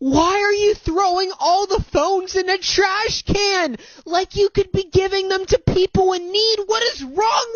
Why are you throwing all the phones in a trash can? Like you could be giving them to people in need. What is wrong?